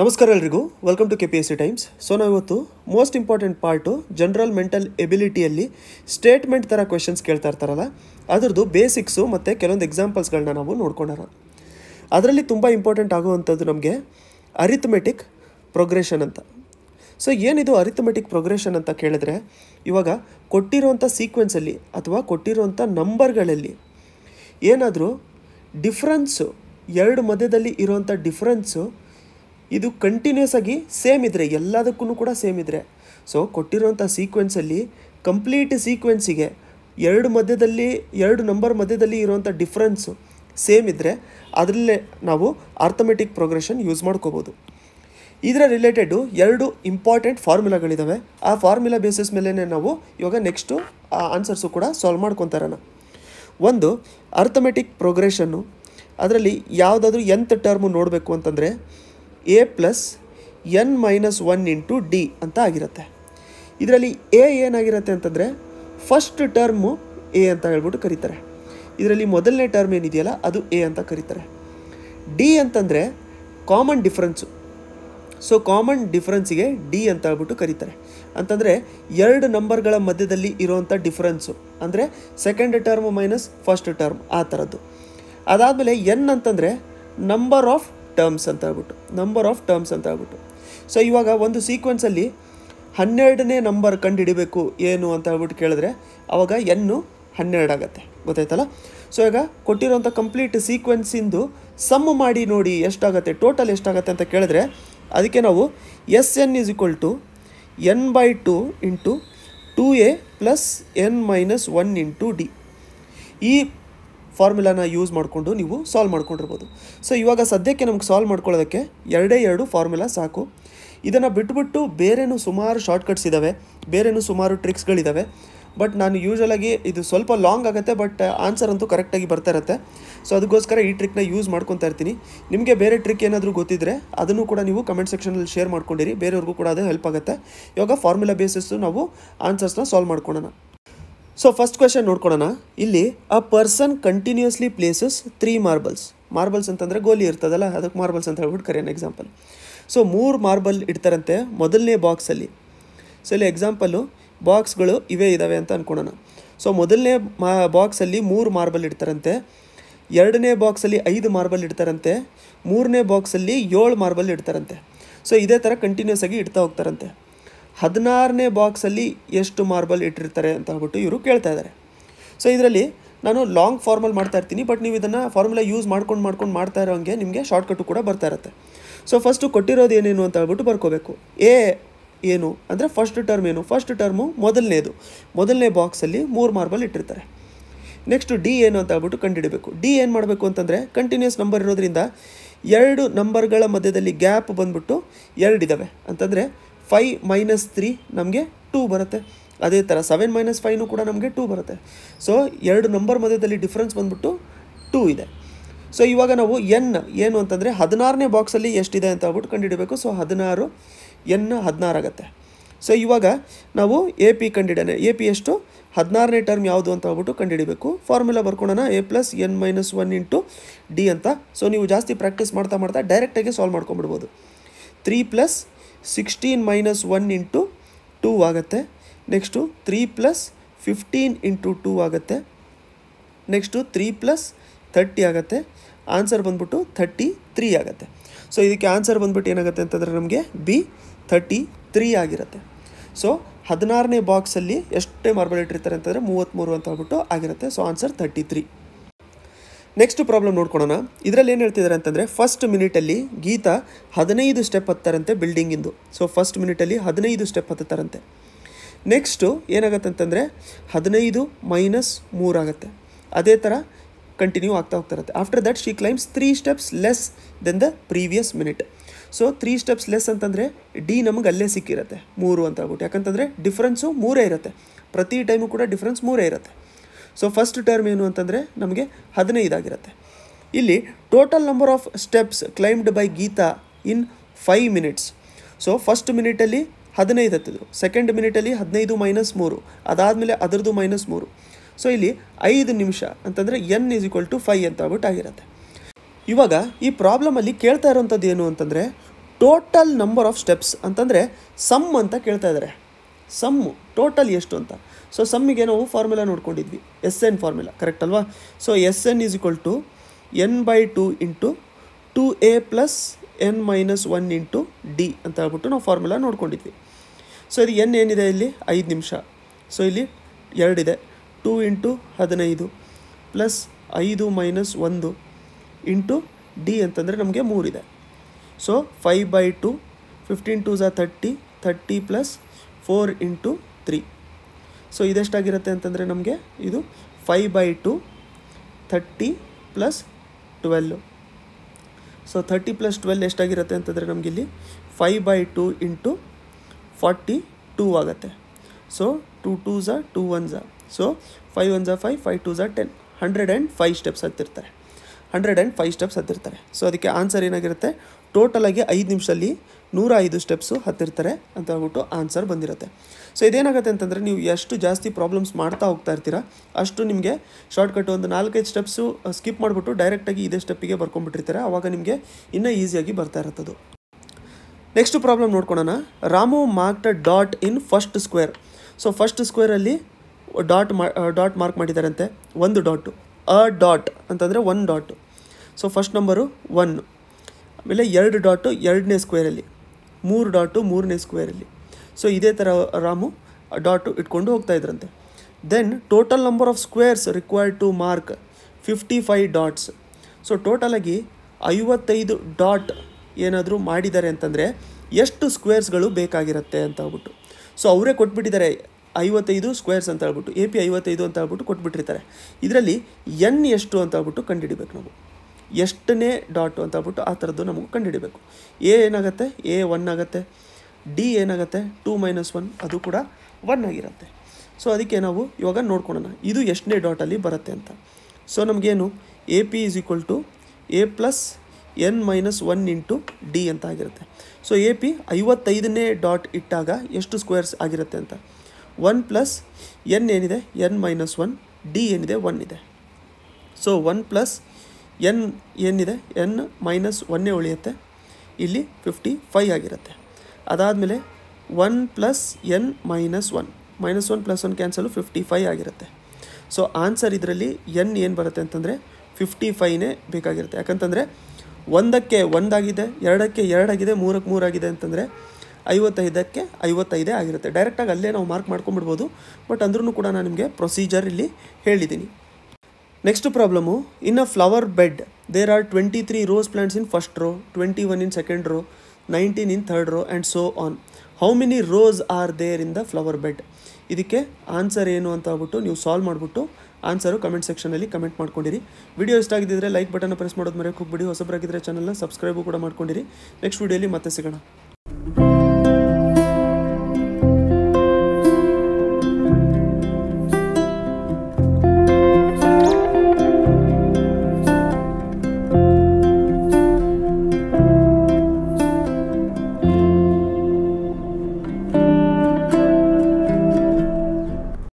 ನಮಸ್ಕಾರ ಎಲ್ರಿಗೂ. Welcome to K P S C Times so ನಾವು ಇವತ್ತು most important part general mental ಎಬಿಲಿಟಿಯಲ್ಲಿ statement ಥರ ಕ್ವೆಶನ್ಸ್ ಕೇಳ್ತಾ ಇರ್ತಾರಲ್ಲ, ಅದರದ್ದು ಬೇಸಿಕ್ಸು ಮತ್ತು ಕೆಲವೊಂದು ಎಕ್ಸಾಂಪಲ್ಸ್ಗಳನ್ನ ನಾವು ನೋಡ್ಕೊಂಡಾರ. ಅದರಲ್ಲಿ ತುಂಬ ಇಂಪಾರ್ಟೆಂಟ್ ಆಗುವಂಥದ್ದು ನಮಗೆ ಅರಿಥಮೆಟಿಕ್ ಪ್ರೋಗ್ರೆಷನ್ ಅಂತ. ಸೊ ಏನಿದು ಅರಿಥಮೆಟಿಕ್ ಪ್ರೋಗ್ರೆಷನ್ ಅಂತ ಕೇಳಿದ್ರೆ, ಇವಾಗ ಕೊಟ್ಟಿರುವಂಥ ಸೀಕ್ವೆನ್ಸಲ್ಲಿ ಅಥವಾ ಕೊಟ್ಟಿರುವಂಥ ನಂಬರ್ಗಳಲ್ಲಿ ಏನಾದರೂ ಡಿಫ್ರೆನ್ಸು ಎರಡು ಮಧ್ಯದಲ್ಲಿ ಇರುವಂಥ ಡಿಫ್ರೆನ್ಸು ಇದು ಕಂಟಿನ್ಯೂಸ್ ಆಗಿ ಸೇಮ್ ಇದ್ದರೆ ಎಲ್ಲದಕ್ಕೂ ಕೂಡ ಸೇಮ್ ಇದ್ದರೆ ಸೊ ಕೊಟ್ಟಿರುವಂಥ ಸೀಕ್ವೆನ್ಸಲ್ಲಿ ಕಂಪ್ಲೀಟ್ ಸೀಕ್ವೆನ್ಸಿಗೆ ಎರಡು ಮಧ್ಯದಲ್ಲಿ, ಎರಡು ನಂಬರ್ ಮಧ್ಯದಲ್ಲಿ ಇರುವಂಥ ಡಿಫ್ರೆನ್ಸು ಸೇಮ್ ಇದ್ದರೆ ಅದರಲ್ಲೇ ನಾವು ಆರ್ಥಮೆಟಿಕ್ ಪ್ರೋಗ್ರೆಷನ್ ಯೂಸ್ ಮಾಡ್ಕೋಬೋದು. ಇದರ ರಿಲೇಟೆಡು ಎರಡು ಇಂಪಾರ್ಟೆಂಟ್ ಫಾರ್ಮುಲಾಗಳಿದ್ದಾವೆ ಆ ಫಾರ್ಮುಲಾ ಬೇಸಿಸ್ ಮೇಲೇ ನಾವು ಇವಾಗ ನೆಕ್ಸ್ಟು ಆ ಆನ್ಸರ್ಸು ಕೂಡ ಸಾಲ್ವ್ ಮಾಡ್ಕೊತಾರಣ ಒಂದು ಅರ್ಥಮೆಟಿಕ್ ಪ್ರೋಗ್ರೆಷನ್ನು ಅದರಲ್ಲಿ ಯಾವುದಾದ್ರೂ ಎಂಥ ಟರ್ಮು ನೋಡಬೇಕು ಅಂತಂದರೆ a plus n minus one into d ಅಂತ ಆಗಿರುತ್ತೆ. ಇದರಲ್ಲಿ ಎ ಏನಾಗಿರುತ್ತೆ ಅಂತಂದರೆ ಫಸ್ಟ್ ಟರ್ಮು ಎ ಅಂತ ಹೇಳ್ಬಿಟ್ಟು ಕರೀತಾರೆ. ಇದರಲ್ಲಿ ಮೊದಲನೇ ಟರ್ಮ್ ಏನಿದೆಯಲ್ಲ, ಅದು ಎ ಅಂತ ಕರೀತಾರೆ. ಡಿ ಅಂತಂದರೆ ಕಾಮನ್ ಡಿಫ್ರೆನ್ಸು ಸೊ ಕಾಮನ್ ಡಿಫ್ರೆನ್ಸಿಗೆ ಡಿ ಅಂತ ಹೇಳ್ಬಿಟ್ಟು ಕರೀತಾರೆ. ಅಂತಂದರೆ, ಎರಡು ನಂಬರ್ಗಳ ಮಧ್ಯದಲ್ಲಿ ಇರೋವಂಥ ಡಿಫ್ರೆನ್ಸು ಅಂದರೆ second term minus first term ಆ ಥರದ್ದು. ಅದಾದಮೇಲೆ ಎನ್ ಅಂತಂದರೆ ನಂಬರ್ ಆಫ್ ಟರ್ಮ್ಸ್ ಅಂತ ಹೇಳ್ಬಿಟ್ಟು ನಂಬರ್ ಆಫ್ ಟರ್ಮ್ಸ್ ಅಂತ ಹೇಳ್ಬಿಟ್ಟು. ಸೊ ಇವಾಗ ಒಂದು ಸೀಕ್ವೆನ್ಸಲ್ಲಿ ಹನ್ನೆರಡನೇ ನಂಬರ್ ಕಂಡುಹಿಡಿಬೇಕು ಏನು ಅಂತ ಹೇಳ್ಬಿಟ್ಟು ಕೇಳಿದ್ರೆ ಆವಾಗ ಎನ್ನು ಹನ್ನೆರಡು ಆಗುತ್ತೆ. ಗೊತ್ತಾಯ್ತಲ್ಲ? ಸೊ ಈಗ ಕೊಟ್ಟಿರೋಂಥ ಕಂಪ್ಲೀಟ್ ಸೀಕ್ವೆನ್ಸಿಂದು ಸಮ್ ಮಾಡಿ ನೋಡಿ ಎಷ್ಟಾಗುತ್ತೆ ಟೋಟಲ್ ಎಷ್ಟಾಗುತ್ತೆ ಅಂತ ಕೇಳಿದ್ರೆ, ಅದಕ್ಕೆ ನಾವು s n is equal to n by two into two a plus n minus one into d ಈ ಫಾರ್ಮುಲಾನ ಯೂಸ್ ಮಾಡಿಕೊಂಡು ನೀವು ಸಾಲ್ವ್ ಮಾಡ್ಕೊಂಡಿರ್ಬೋದು. ಸೊ ಇವಾಗ ಸದ್ಯಕ್ಕೆ ನಮ್ಗೆ ಸಾಲ್ವ್ ಮಾಡ್ಕೊಳ್ಳೋದಕ್ಕೆ ಎರಡೇ ಎರಡು ಫಾರ್ಮುಲಾ ಸಾಕು. ಇದನ್ನು ಬಿಟ್ಬಿಟ್ಟು ಬೇರೆನೂ ಸುಮಾರು ಶಾರ್ಟ್ಕಟ್ಸ್ ಇದ್ದಾವೆ ಬೇರೆನೂ ಸುಮಾರು ಟ್ರಿಕ್ಸ್ಗಳಿದ್ದಾವೆ ಬಟ್ ನಾನು ಯೂಶ್ವಲಾಗಿ ಇದು ಸ್ವಲ್ಪ ಲಾಂಗ್ ಆಗುತ್ತೆ ಬಟ್ ಆನ್ಸರ್ ಅಂತೂ ಕರೆಕ್ಟಾಗಿ ಬರ್ತಾ ಇರುತ್ತೆ. ಸೊ ಅದಕ್ಕೋಸ್ಕರ ಈ ಟ್ರಿಕ್ನ ಯೂಸ್ ಮಾಡ್ಕೊತಾ ಇರ್ತೀನಿ. ನಿಮಗೆ ಬೇರೆ ಟ್ರಿಕ್ ಏನಾದರೂ ಗೊತ್ತಿದ್ದರೆ ಅದನ್ನು ಕೂಡ ನೀವು ಕಮೆಂಟ್ ಸೆಕ್ಷನಲ್ಲಿ ಶೇರ್ ಮಾಡ್ಕೊಂಡಿರಿ. ಬೇರೆಯವ್ರಿಗೂ ಕೂಡ ಅದು ಹೆಲ್ಪ್ ಆಗುತ್ತೆ. ಇವಾಗ ಫಾರ್ಮುಲಾ ಬೇಸಿಸ್ಸು ನಾವು ಆನ್ಸರ್ಸ್ನ ಸಾಲ್ವ್ ಮಾಡ್ಕೊಳ್ಳೋಣ ಸೊ ಫಸ್ಟ್ ಕ್ವೆಶನ್ ನೋಡ್ಕೊಳೋಣ. ಇಲ್ಲಿ a person continuously places three marbles marbles ಅಂತಂದರೆ ಗೋಲಿ ಇರ್ತದಲ್ಲ, ಅದಕ್ಕೆ ಮಾರ್ಬಲ್ಸ್ ಅಂತ ಹೇಳ್ಬಿಟ್ಟು ಕರೆಯೋಣ ಎಕ್ಸಾಂಪಲ್ ಸೊ ಮೂರು ಮಾರ್ಬಲ್ ಇಡ್ತಾರಂತೆ ಮೊದಲನೇ ಬಾಕ್ಸಲ್ಲಿ ಸೊ ಇಲ್ಲಿ ಎಕ್ಸಾಂಪಲ್ಲು ಬಾಕ್ಸ್ಗಳು ಇವೇ ಇದ್ದಾವೆ ಅಂತ ಅಂದ್ಕೊಳ್ಳೋಣ ಸೊ ಮೊದಲನೇ ಮಾ ಬಾಕ್ಸಲ್ಲಿ ಮೂರು ಮಾರ್ಬಲ್ ಇಡ್ತಾರಂತೆ. ಎರಡನೇ ಬಾಕ್ಸಲ್ಲಿ ಐದು ಮಾರ್ಬಲ್ ಇಡ್ತಾರಂತೆ. ಮೂರನೇ ಬಾಕ್ಸಲ್ಲಿ ಏಳು ಮಾರ್ಬಲ್ ಇಡ್ತಾರಂತೆ. ಸೊ ಇದೇ ಥರ ಕಂಟಿನ್ಯೂಸ್ ಆಗಿ ಇಡ್ತಾ ಹೋಗ್ತಾರಂತೆ. ಹದಿನಾರನೇ ಬಾಕ್ಸಲ್ಲಿ ಎಷ್ಟು ಮಾರ್ಬಲ್ ಇಟ್ಟಿರ್ತಾರೆ ಅಂತ ಹೇಳ್ಬಿಟ್ಟು ಇವರು ಕೇಳ್ತಾ ಇದ್ದಾರೆ. ಸೊ ಇದರಲ್ಲಿ ನಾನು ಲಾಂಗ್ ಫಾರ್ಮಲ್ ಮಾಡ್ತಾ ಇರ್ತೀನಿ ಬಟ್ ನೀವು ಇದನ್ನು ಫಾರ್ಮುಲಾ ಯೂಸ್ ಮಾಡ್ಕೊಂಡು ಮಾಡ್ಕೊಂಡು ಮಾಡ್ತಾ ಇರೋ ಹಂಗೆ ನಿಮಗೆ ಶಾರ್ಟ್ಕಟ್ಟು ಕೂಡ ಬರ್ತಾ ಇರುತ್ತೆ. ಸೊ ಫಸ್ಟು ಕೊಟ್ಟಿರೋದು ಏನೇನು ಅಂತ ಹೇಳ್ಬಿಟ್ಟು ಬರ್ಕೋಬೇಕು. ಎ ಏನು? ಅಂದರೆ ಫಸ್ಟ್ ಟರ್ಮ್ ಏನು? ಫಸ್ಟ್ ಟರ್ಮು ಮೊದಲನೇದು. ಮೊದಲನೇ ಬಾಕ್ಸಲ್ಲಿ ಮೂರು ಮಾರ್ಬಲ್ ಇಟ್ಟಿರ್ತಾರೆ. ನೆಕ್ಸ್ಟು ಡಿ ಏನು ಅಂತ ಹೇಳ್ಬಿಟ್ಟು ಕಂಡುಹಿಡಬೇಕು. ಡಿ ಏನು ಮಾಡಬೇಕು ಅಂತಂದರೆ ಕಂಟಿನ್ಯೂಸ್ ನಂಬರ್ ಇರೋದ್ರಿಂದ ಎರಡು ನಂಬರ್ಗಳ ಮಧ್ಯದಲ್ಲಿ ಗ್ಯಾಪ್ ಬಂದ್ಬಿಟ್ಟು ಎರಡಿದ್ದಾವೆ ಅಂತಂದರೆ ಫೈ ಮೈನಸ್ ತ್ರೀ ನಮಗೆ ಟೂ ಬರುತ್ತೆ. ಅದೇ ಥರ ಸೆವೆನ್ ಮೈನಸ್ ಫೈನು ಕೂಡ ನಮಗೆ ಟೂ ಬರುತ್ತೆ. ಸೊ ಎರಡು ನಂಬರ್ ಮಧ್ಯದಲ್ಲಿ ಡಿಫ್ರೆನ್ಸ್ ಬಂದ್ಬಿಟ್ಟು ಟೂ ಇದೆ. ಸೊ ಇವಾಗ ನಾವು ಎನ್ ಏನು ಅಂತಂದರೆ ಹದಿನಾರನೇ ಬಾಕ್ಸಲ್ಲಿ ಎಷ್ಟಿದೆ ಅಂತ ಹೇಳ್ಬಿಟ್ಟು ಕಂಡುಹಿಡಬೇಕು. ಸೊ ಹದಿನಾರು ಎನ್ ಹದಿನಾರು ಆಗುತ್ತೆ. ಸೊ ಇವಾಗ ನಾವು ಎ ಪಿ ಕಂಡಿಡೋಣ ಎ ಪಿ ಎಷ್ಟು? ಹದಿನಾರನೇ ಟರ್ಮ್ ಯಾವುದು ಅಂತ ಹೇಳ್ಬಿಟ್ಟು ಕಂಡುಹಿಡಬೇಕು. Formula ಬರ್ಕೊಳ್ಳೋಣ a plus n minus one into d ಅಂತ. ಸೊ ನೀವು ಜಾಸ್ತಿ ಪ್ರಾಕ್ಟೀಸ್ ಮಾಡ್ತಾ ಮಾಡ್ತಾ ಡೈರೆಕ್ಟಾಗಿ solve ಮಾಡ್ಕೊಂಬಿಡ್ಬೋದು three plus sixteen minus one into two ಆಗುತ್ತೆ next three plus fifteen into two ಆಗುತ್ತೆ ನೆಕ್ಸ್ಟು ತ್ರೀ ಪ್ಲಸ್ ಥರ್ಟಿ ಆಗುತ್ತೆ ಆನ್ಸರ್ ಬಂದ್ಬಿಟ್ಟು ಥರ್ಟಿ ತ್ರೀ ಆಗುತ್ತೆ ಸೊ ಇದಕ್ಕೆ ಆನ್ಸರ್ ಬಂದ್ಬಿಟ್ಟು ಏನಾಗುತ್ತೆ ಅಂತಂದರೆ ನಮಗೆ ಬಿ ಥರ್ಟಿ ತ್ರೀ ಆಗಿರುತ್ತೆ. ಸೊ ಹದಿನಾರನೇ ಬಾಕ್ಸಲ್ಲಿ ಎಷ್ಟೇ ಮಾರ್ಬಲ್ ಇಟ್ಟಿರ್ತಾರೆ ಅಂತಂದರೆ ಮೂವತ್ತ್ಮೂರು ಅಂತ ಹೇಳ್ಬಿಟ್ಟು ಆಗಿರುತ್ತೆ. So answer thirty three next problem ನೋಡ್ಕೊಳೋಣ. ಇದರಲ್ಲಿ ಏನು ಹೇಳ್ತಿದ್ದಾರೆ ಅಂತಂದರೆ ಫಸ್ಟ್ ಮಿನಿಟಲ್ಲಿ ಗೀತಾ ಹದಿನೈದು ಸ್ಟೆಪ್ ಹತ್ತಾರಂತೆ ಬಿಲ್ಡಿಂಗಿಂದು ಸೊ ಫಸ್ಟ್ ಮಿನಿಟಲ್ಲಿ ಹದಿನೈದು ಸ್ಟೆಪ್ ಹತ್ತಾರಂತೆ ನೆಕ್ಸ್ಟು ಏನಾಗುತ್ತೆ ಅಂತಂದರೆ ಹದಿನೈದು ಮೈನಸ್ ಮೂರಾಗುತ್ತೆ ಅದೇ ಥರ ಕಂಟಿನ್ಯೂ ಆಗ್ತಾ ಹೋಗ್ತಾರತ್ತೆ after that she climbs three steps less then the previous minute so three steps less ಅಂತಂದರೆ ಡಿ ನಮಗೆ ಅಲ್ಲೇ ಸಿಕ್ಕಿರುತ್ತೆ. ಮೂರು ಅಂತ ಹೇಳ್ಬಿಟ್ಟು ಯಾಕಂತಂದರೆ ಡಿಫ್ರೆನ್ಸು ಮೂರೇ ಇರುತ್ತೆ. ಪ್ರತಿ ಟೈಮು ಕೂಡ ಡಿಫ್ರೆನ್ಸ್ ಮೂರೇ ಇರುತ್ತೆ. ಸೊ ಫಸ್ಟ್ ಟರ್ಮ್ ಏನು ಅಂತಂದರೆ ನಮಗೆ ಹದಿನೈದಾಗಿರುತ್ತೆ. ಇಲ್ಲಿ total number of steps climbed by Geeta in five minutes so first ಮಿನಿಟಲ್ಲಿ ಹದಿನೈದು ಹತ್ತಿದ್ರು ಸೆಕೆಂಡ್ ಮಿನಿಟಲ್ಲಿ ಹದಿನೈದು ಮೈನಸ್ ಮೂರು. ಅದಾದಮೇಲೆ ಅದರದ್ದು ಮೈನಸ್ ಮೂರು. ಸೊ ಇಲ್ಲಿ ಐದು ನಿಮಿಷ ಅಂತಂದರೆ n is equal to five ಅಂತ ಆಗಿರುತ್ತೆ ಇವಾಗ ಈ ಪ್ರಾಬ್ಲಮಲ್ಲಿ ಕೇಳ್ತಾ ಇರೋಂಥದ್ದು ಏನು ಅಂತಂದರೆ ಟೋಟಲ್ ನಂಬರ್ ಆಫ್ ಸ್ಟೆಪ್ಸ್ ಅಂತಂದರೆ ಸಮ್ ಅಂತ ಕೇಳ್ತಾ ಇದ್ದಾರೆ ಸಮ್ಮು ಟೋಟಲ್ ಎಷ್ಟು ಅಂತ. ಸೊ ಸಮ್ಮಿಗೆ ನಾವು ಫಾರ್ಮುಲಾ ನೋಡ್ಕೊಂಡಿದ್ವಿ. ಎಸ್ ಎನ್ ಫಾರ್ಮುಲಾ ಕರೆಕ್ಟ್ ಅಲ್ವಾ? So s n is equal to n by two into two a plus n minus one into d ಅಂತ ಹೇಳ್ಬಿಟ್ಟು ನಾವು ಫಾರ್ಮುಲಾ ನೋಡ್ಕೊಂಡಿದ್ವಿ. ಸೊ ಇದು ಎನ್ ಏನಿದೆ ಇಲ್ಲಿ? ಐದು ನಿಮಿಷ. ಸೊ ಇಲ್ಲಿ ಎರಡಿದೆ ಟೂ ಇಂಟು ಹದಿನೈದು ಪ್ಲಸ್ ಐದು ಮೈನಸ್ ಒಂದು ಇಂಟು ಡಿ ಅಂತಂದರೆ ನಮಗೆ ಮೂರಿದೆ so five by two fifteen two Jha thirty thirty plus four into three so ಇದೆಷ್ಟಾಗಿರುತ್ತೆ ಅಂತಂದರೆ ನಮಗೆ ಇದು five by two thirty plus twelve so thirty plus twelve ಎಷ್ಟಾಗಿರುತ್ತೆ ಅಂತಂದರೆ ನಮಗಿಲ್ಲಿ five by two into forty two ಆಗುತ್ತೆ. So two two ಝ two one ಝ so five one ಝ five five two ಝ ten hundred and five steps ಹತ್ತಿರ್ತಾರೆ. Hundred and five steps ಹತ್ತಿರ್ತಾರೆ. So ಅದಕ್ಕೆ answer ಏನಾಗಿರುತ್ತೆ? ಟೋಟಲಾಗಿ ಐದು ನಿಮಿಷದಲ್ಲಿ ನೂರ ಐದು ಸ್ಟೆಪ್ಸು ಹತ್ತಿರ್ತಾರೆ ಅಂತ ಹೇಳ್ಬಿಟ್ಟು ಆನ್ಸರ್ ಬಂದಿರುತ್ತೆ. ಸೊ ಇದೇನಾಗುತ್ತೆ ಅಂತಂದರೆ ನೀವು ಎಷ್ಟು ಜಾಸ್ತಿ ಪ್ರಾಬ್ಲಮ್ಸ್ ಮಾಡ್ತಾ ಹೋಗ್ತಾ ಇರ್ತೀರಾ, ಅಷ್ಟು ನಿಮಗೆ ಶಾರ್ಟ್ಕಟ್ ಒಂದು ನಾಲ್ಕೈದು ಸ್ಟೆಪ್ಸು ಸ್ಕಿಪ್ ಮಾಡಿಬಿಟ್ಟು ಡೈರೆಕ್ಟಾಗಿ ಇದೇ ಸ್ಟೆಪ್ಪಿಗೆ ಬರ್ಕೊಂಡ್ಬಿಟ್ಟಿರ್ತಾರೆ. ಆವಾಗ ನಿಮಗೆ ಇನ್ನೂ ಈಸಿಯಾಗಿ ಬರ್ತಾ ಇರುತ್ತದು. Next problem ನೋಡ್ಕೊಳೋಣ. Ramu marked dot in first square so first ಸ್ಕ್ವೇರಲ್ಲಿ dot ಮಾ ಡಾಟ್ ಮಾರ್ಕ್ ಮಾಡಿದ್ದಾರಂತೆ ಒಂದು ಡಾಟು ಅ ಡಾಟ್ ಅಂತಂದರೆ one dot so first number one ಆಮೇಲೆ ಎರಡು ಡಾಟು ಎರಡನೇ ಸ್ಕ್ವೇರಲ್ಲಿ ಮೂರು ಡಾಟು ಮೂರನೇ ಸ್ಕ್ವೇರಲ್ಲಿ ಸೊ ಇದೇ ಥರ ರಾಮು ಡಾಟು ಇಟ್ಕೊಂಡು ಹೋಗ್ತಾ ಇದ್ರಂತೆ. Then total number of squares required to mark fifty five dots so ಟೋಟಲಾಗಿ ಐವತ್ತೈದು ಡಾಟ್ ಏನಾದರೂ ಮಾಡಿದ್ದಾರೆ ಅಂತಂದರೆ, ಎಷ್ಟು ಸ್ಕ್ವೇರ್ಸ್ಗಳು ಬೇಕಾಗಿರುತ್ತೆ ಅಂತ ಹೇಳ್ಬಿಟ್ಟು ಸೊ ಅವರೇ ಕೊಟ್ಬಿಟ್ಟಿದ್ದಾರೆ. ಐವತ್ತೈದು ಸ್ಕ್ವೇರ್ಸ್ ಅಂತ ಹೇಳ್ಬಿಟ್ಟು ಎ ಪಿ ಐವತ್ತೈದು ಅಂತ ಹೇಳ್ಬಿಟ್ಟು ಕೊಟ್ಬಿಟ್ಟಿರ್ತಾರೆ. ಇದರಲ್ಲಿ ಎನ್ ಎಷ್ಟು ಅಂತ ಹೇಳ್ಬಿಟ್ಟು ಕಂಡುಹಿಡಿಬೇಕು ನಾವು. ಎಷ್ಟನೇ ಡಾಟು ಅಂತ ಹೇಳ್ಬಿಟ್ಟು ಆ ಥರದ್ದು ನಮಗೆ ಕಂಡುಹಿಡಿಬೇಕು. ಎ ಏನಾಗುತ್ತೆ? ಎ ಒನ್ ಆಗುತ್ತೆ. ಡಿ ಏನಾಗುತ್ತೆ? ಟೂ ಮೈನಸ್ ಒನ್ ಅದು ಕೂಡ ಒನ್ ಆಗಿರುತ್ತೆ. ಸೊ ಅದಕ್ಕೆ ನಾವು ಇವಾಗ ನೋಡ್ಕೊಳೋಣ. ಇದು ಎಷ್ಟನೇ ಡಾಟಲ್ಲಿ ಬರುತ್ತೆ ಅಂತ. ಸೊ ನಮಗೇನು? A p is equal to a plus n minus one into d ಅಂತ ಆಗಿರುತ್ತೆ. ಸೊ ಎ ಪಿ ಐವತ್ತೈದನೇ ಡಾಟ್ ಇಟ್ಟಾಗ ಎಷ್ಟು ಸ್ಕ್ವೇರ್ಸ್ ಆಗಿರುತ್ತೆ ಅಂತ? ಒನ್ ಪ್ಲಸ್ ಎನ್ ಏನಿದೆ? N minus one. ಡಿ ಏನಿದೆ? ಒನ್ ಇದೆ. ಸೊ ಒನ್ ಪ್ಲಸ್ ಎನ್ ಏನಿದೆ? ಎನ್ ಮೈನಸ್ ಒನ್ನೇ ಉಳಿಯುತ್ತೆ. ಇಲ್ಲಿ ಫಿಫ್ಟಿ ಫೈ ಆಗಿರುತ್ತೆ. ಅದಾದಮೇಲೆ one plus n minus one. Minus one plus one cancel fifty five ಆಗಿರುತ್ತೆ. ಸೊ ಆನ್ಸರ್ ಇದರಲ್ಲಿ ಎನ್ ಏನು ಬರುತ್ತೆ ಅಂತಂದರೆ ಫಿಫ್ಟಿ ಫೈನೇ ಬೇಕಾಗಿರುತ್ತೆ. ಯಾಕಂತಂದರೆ ಒಂದಕ್ಕೆ ಒಂದಾಗಿದೆ, ಎರಡಕ್ಕೆ ಎರಡಾಗಿದೆ, ಮೂರಕ್ಕೆ ಮೂರಾಗಿದೆ ಅಂತಂದರೆ ಐವತ್ತೈದಕ್ಕೆ ಐವತ್ತೈದೇ ಆಗಿರುತ್ತೆ. ಡೈರೆಕ್ಟಾಗಿ ಅಲ್ಲೇ ನಾವು ಮಾರ್ಕ್ ಮಾಡ್ಕೊಂಬಿಡ್ಬೋದು ಬಟ್ ಅಂದ್ರೂ ಕೂಡ ನಾನು ನಿಮಗೆ ಪ್ರೊಸೀಜರ್ ಇಲ್ಲಿ ಹೇಳಿದ್ದೀನಿ next problem in a flower bed there are twenty three rose plants in first row twenty one in second row nineteen in third row and so on how many rows are there in the flower bed ಇದಕ್ಕೆ answer ಏನು ಅಂತ ಹೇಳ್ಬಿಟ್ಟು ನೀವು solve ಮಾಡಿಬಿಟ್ಟು answer comment ಸೆಕ್ಷನಲ್ಲಿ comment ಮಾಡ್ಕೊಂಡಿರಿ. Video ಇಷ್ಟ ಆಗಿದ್ದರೆ ಲೈಕ್ ಬಟನ್ ಪ್ರೆಸ್ ಮಾಡೋದು ಮರೆಯೋಕೆ ಹೋಗ್ಬಿಡಿ. ಹೊಸಬರಾಗಿದ್ದರೆ ಚಾನಲ್ನ ಸಬ್ಸ್ಕ್ರೈಬು ಕೂಡ ಮಾಡ್ಕೊಂಡಿರಿ. ನೆಕ್ಸ್ಟ್ ವಿಡಿಯೋಲಿ ಮತ್ತೆ ಸಿಗೋಣ.